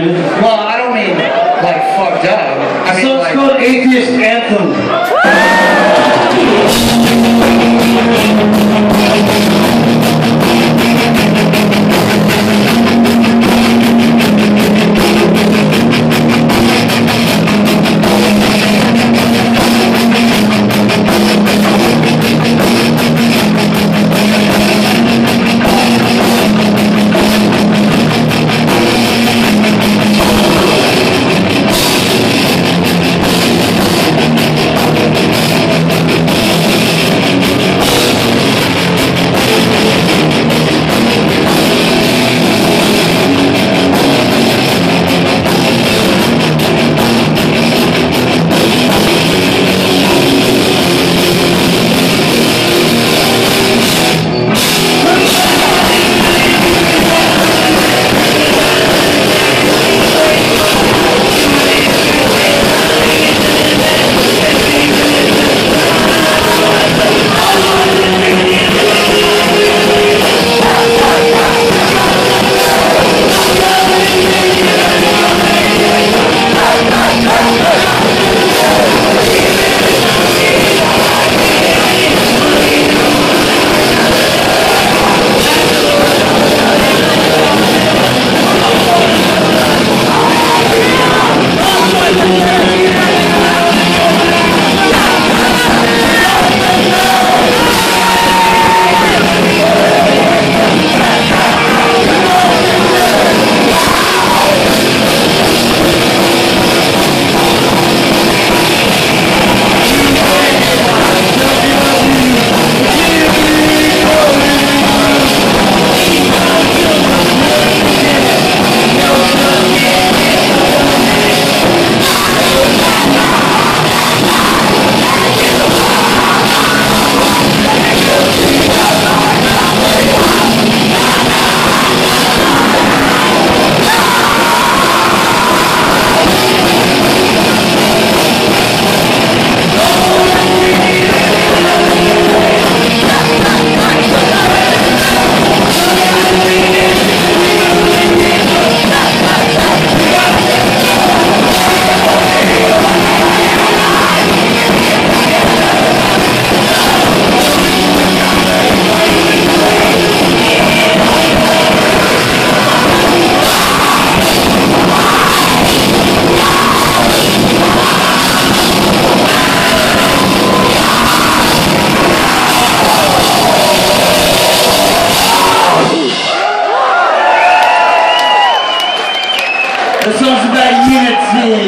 dude. Well, I don't mean like fucked up. I mean, so it's like, called Atheist Anthem. The song's about unity.